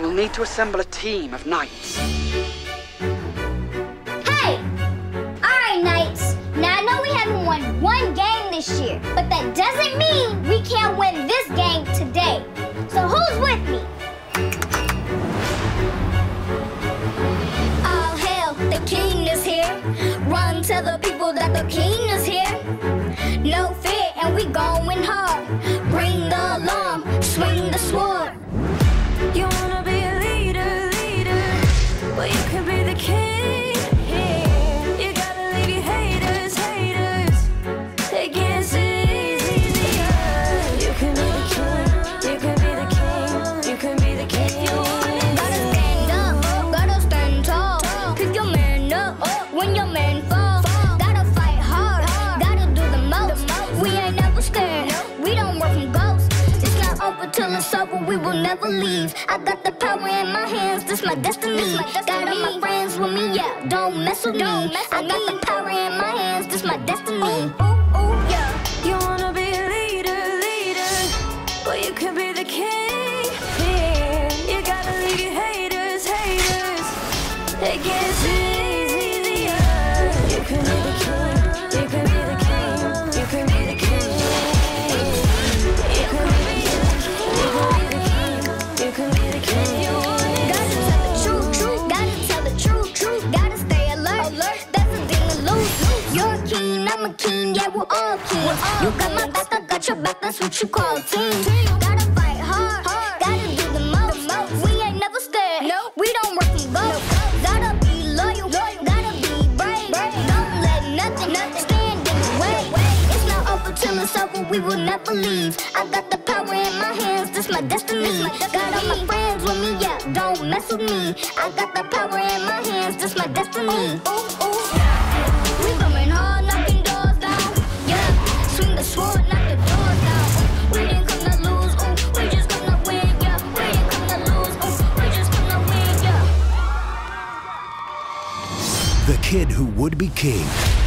will need to assemble a team of knights. Hey! Alright, Knights. Now, I know we haven't won one game this year, but that doesn't mean we can't win this game today. So who's with me? All hail, the king is here. Run, tell the people that the king is here. No fear, and we going hard. Bring we will never leave. I got the power in my hands, this my destiny. Got all my friends with me, yeah, don't mess with me. I got the power in my hands, this my destiny. Ooh, ooh, yeah. I'm a king, yeah, we're all kings. You got my back, I got your back. That's what you call a team. Gotta fight hard, gotta do the most. We ain't never scared. no, We don't run from ghosts. Gotta be loyal, gotta be brave. Don't let nothing, stand in the way. It's not over till it's over. We will never leave. I got the power in my hands. This my destiny. Got all my friends with me. Yeah, don't mess with me. I got the power in my hands. This my destiny. We The kid who would be king